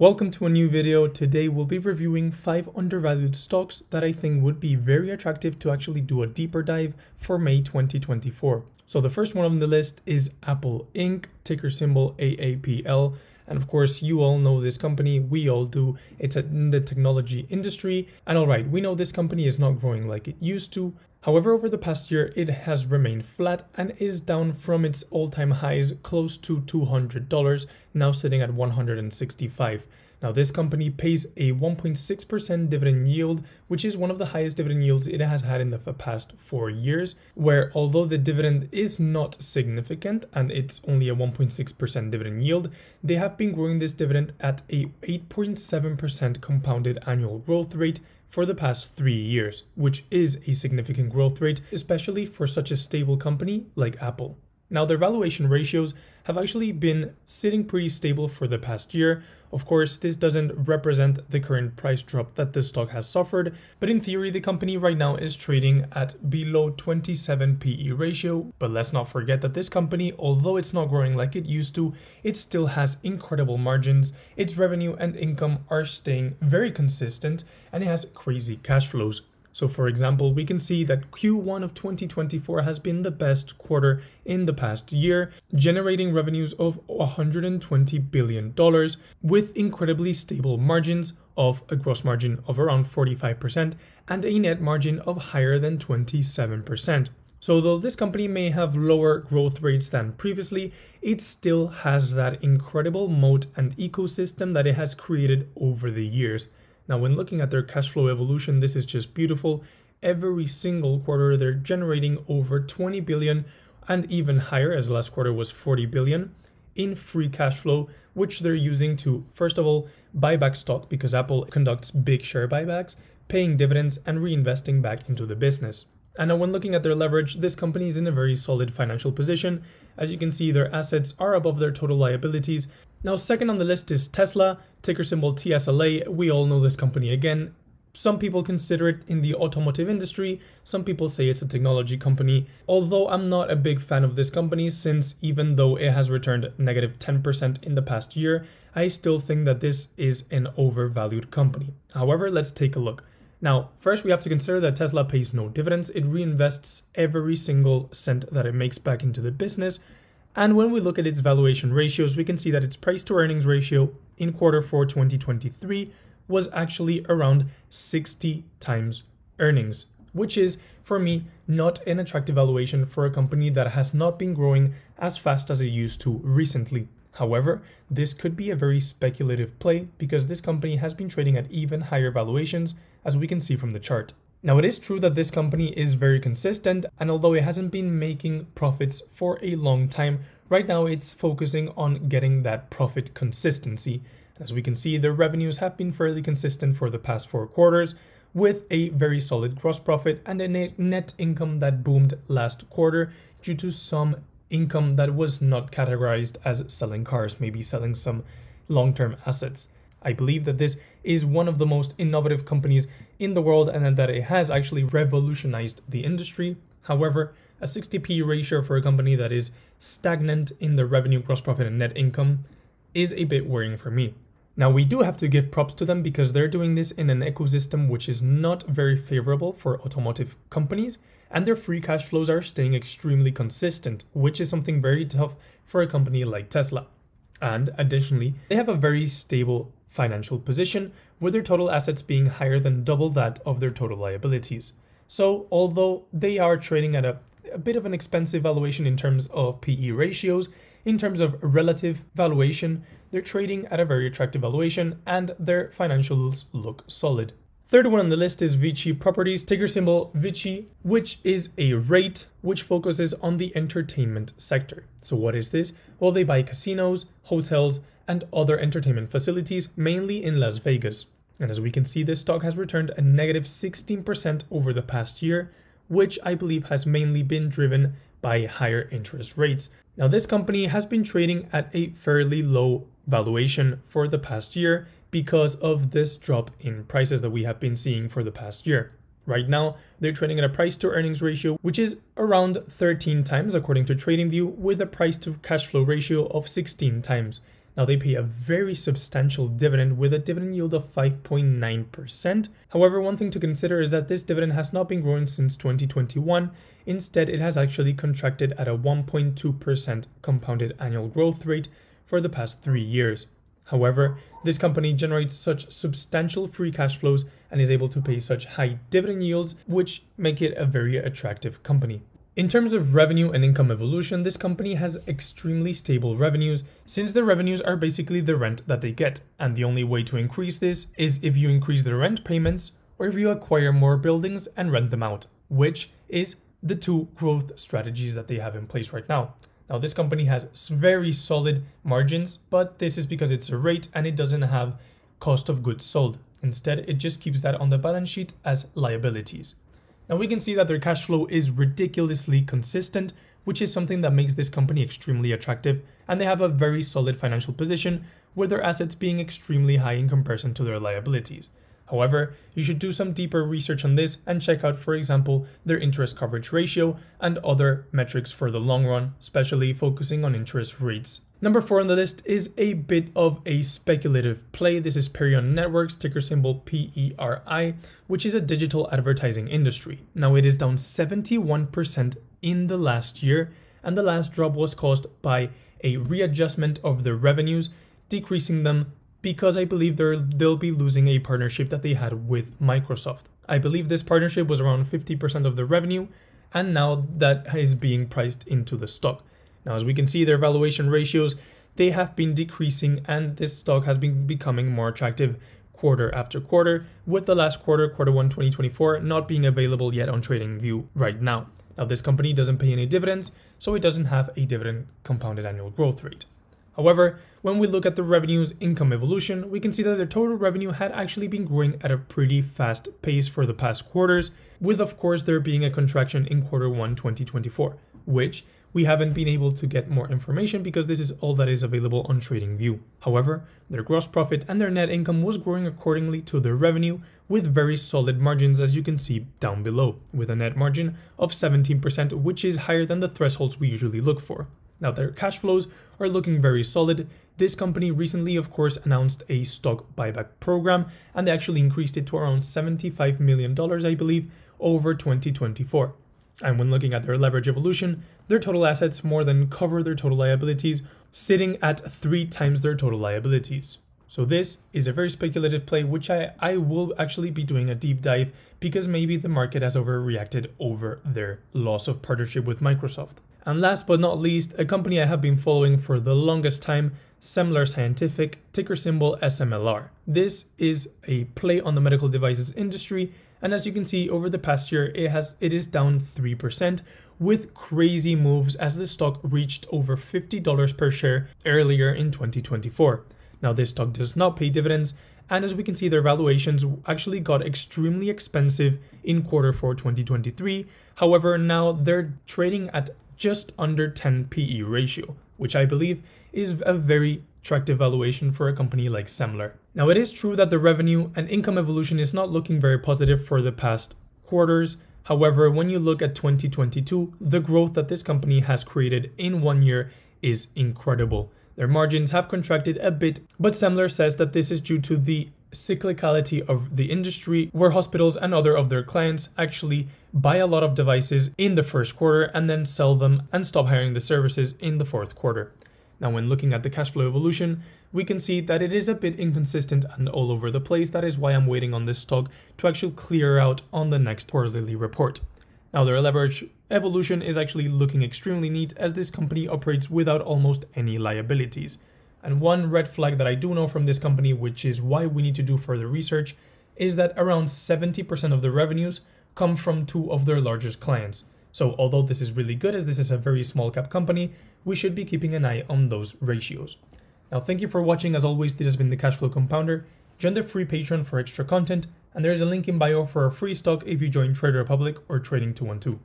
Welcome to a new video. Today we'll be reviewing 5 undervalued stocks that I think would be very attractive to actually do a deeper dive for May 2024. So the first one on the list is Apple Inc., ticker symbol AAPL. And of course, you all know this company, we all do. It's in the technology industry. And all right, we know this company is not growing like it used to. However, over the past year, it has remained flat and is down from its all-time highs close to $200, now sitting at $165. Now, this company pays a 1.6% dividend yield, which is one of the highest dividend yields it has had in the past four years, where although the dividend is not significant and it's only a 1.6% dividend yield, they have been growing this dividend at a 8.7% compounded annual growth rate for the past three years, which is a significant growth rate, especially for such a stable company like Apple. Now, their valuation ratios have actually been sitting pretty stable for the past year. Of course, this doesn't represent the current price drop that the stock has suffered, but in theory, the company right now is trading at below 27 PE ratio. But let's not forget that this company, although it's not growing like it used to, it still has incredible margins. Its revenue and income are staying very consistent, and it has crazy cash flows. So for example, we can see that Q1 of 2024 has been the best quarter in the past year, generating revenues of $120 billion with incredibly stable margins of a gross margin of around 45% and a net margin of higher than 27%. So though this company may have lower growth rates than previously, it still has that incredible moat and ecosystem that it has created over the years. Now, when looking at their cash flow evolution, this is just beautiful. Every single quarter, they're generating over 20 billion and even higher, as last quarter was 40 billion in free cash flow, which they're using to, first of all, buy back stock because Apple conducts big share buybacks, paying dividends, and reinvesting back into the business. And now when looking at their leverage, this company is in a very solid financial position. As you can see, their assets are above their total liabilities, now, second on the list is Tesla, ticker symbol TSLA. We all know this company again. Some people consider it in the automotive industry, some people say it's a technology company. Although I'm not a big fan of this company, since even though it has returned negative 10% in the past year, I still think that this is an overvalued company. However, let's take a look. Now, first we have to consider that Tesla pays no dividends, it reinvests every single cent that it makes back into the business, and when we look at its valuation ratios, we can see that its price to earnings ratio in quarter four 2023 was actually around 60 times earnings, which is, for me, not an attractive valuation for a company that has not been growing as fast as it used to recently. However, this could be a very speculative play because this company has been trading at even higher valuations, as we can see from the chart. Now, it is true that this company is very consistent, and although it hasn't been making profits for a long time, right now it's focusing on getting that profit consistency. As we can see, the revenues have been fairly consistent for the past four quarters, with a very solid gross profit and a net income that boomed last quarter due to some income that was not categorized as selling cars, maybe selling some long term assets. I believe that this is one of the most innovative companies in the world and that it has actually revolutionized the industry. However, a 60p ratio for a company that is stagnant in the revenue, gross profit, and net income is a bit worrying for me. Now, we do have to give props to them because they're doing this in an ecosystem which is not very favorable for automotive companies, and their free cash flows are staying extremely consistent, which is something very tough for a company like Tesla. And additionally, they have a very stable financial position, with their total assets being higher than double that of their total liabilities. So, although they are trading at a, a bit of an expensive valuation in terms of PE ratios, in terms of relative valuation, they're trading at a very attractive valuation and their financials look solid. Third one on the list is Vici Properties, ticker symbol Vici, which is a REIT which focuses on the entertainment sector. So what is this? Well, they buy casinos, hotels, and other entertainment facilities, mainly in Las Vegas. And as we can see, this stock has returned a negative 16% over the past year, which I believe has mainly been driven by higher interest rates. Now, this company has been trading at a fairly low valuation for the past year because of this drop in prices that we have been seeing for the past year. Right now, they're trading at a price to earnings ratio, which is around 13 times according to TradingView, with a price to cash flow ratio of 16 times. Now they pay a very substantial dividend with a dividend yield of 5.9%. However, one thing to consider is that this dividend has not been growing since 2021. Instead, it has actually contracted at a 1.2% compounded annual growth rate for the past three years. However, this company generates such substantial free cash flows and is able to pay such high dividend yields, which make it a very attractive company. In terms of revenue and income evolution, this company has extremely stable revenues since the revenues are basically the rent that they get. And the only way to increase this is if you increase the rent payments or if you acquire more buildings and rent them out, which is the two growth strategies that they have in place right now. Now, this company has very solid margins, but this is because it's a REIT and it doesn't have cost of goods sold. Instead, it just keeps that on the balance sheet as liabilities. Now we can see that their cash flow is ridiculously consistent, which is something that makes this company extremely attractive, and they have a very solid financial position, with their assets being extremely high in comparison to their liabilities. However, you should do some deeper research on this and check out, for example, their interest coverage ratio and other metrics for the long run, especially focusing on interest rates. Number four on the list is a bit of a speculative play. This is Perion Networks, ticker symbol PERI, which is a digital advertising industry. Now it is down 71% in the last year, and the last drop was caused by a readjustment of their revenues, decreasing them because I believe they'll be losing a partnership that they had with Microsoft. I believe this partnership was around 50% of the revenue, and now that is being priced into the stock. Now, as we can see, their valuation ratios, they have been decreasing and this stock has been becoming more attractive quarter after quarter, with the last quarter, quarter one 2024, not being available yet on TradingView right now. Now, this company doesn't pay any dividends, so it doesn't have a dividend compounded annual growth rate. However, when we look at the revenues income evolution, we can see that their total revenue had actually been growing at a pretty fast pace for the past quarters, with of course there being a contraction in quarter one 2024, which we haven't been able to get more information because this is all that is available on TradingView. However, their gross profit and their net income was growing accordingly to their revenue with very solid margins as you can see down below, with a net margin of 17% which is higher than the thresholds we usually look for. Now their cash flows are looking very solid. This company recently of course announced a stock buyback program and they actually increased it to around $75 million I believe over 2024. And when looking at their leverage evolution, their total assets more than cover their total liabilities, sitting at three times their total liabilities. So this is a very speculative play, which I, I will actually be doing a deep dive because maybe the market has overreacted over their loss of partnership with Microsoft. And last but not least, a company I have been following for the longest time, Semler Scientific, ticker symbol SMLR. This is a play on the medical devices industry and as you can see over the past year it has it is down 3% with crazy moves as the stock reached over $50 per share earlier in 2024. Now this stock does not pay dividends and as we can see their valuations actually got extremely expensive in quarter 4 2023. However, now they're trading at just under 10 PE ratio, which I believe is a very attractive valuation for a company like Semler. Now, it is true that the revenue and income evolution is not looking very positive for the past quarters. However, when you look at 2022, the growth that this company has created in one year is incredible. Their margins have contracted a bit, but Semler says that this is due to the cyclicality of the industry where hospitals and other of their clients actually buy a lot of devices in the first quarter and then sell them and stop hiring the services in the fourth quarter. Now, when looking at the cash flow evolution, we can see that it is a bit inconsistent and all over the place. That is why I'm waiting on this stock to actually clear out on the next quarterly report. Now, their leverage evolution is actually looking extremely neat as this company operates without almost any liabilities. And one red flag that I do know from this company, which is why we need to do further research, is that around 70% of the revenues come from two of their largest clients. So although this is really good as this is a very small cap company, we should be keeping an eye on those ratios. Now thank you for watching as always, this has been the Cashflow Compounder. Join the free Patreon for extra content, and there is a link in bio for a free stock if you join Trade Republic or Trading 212.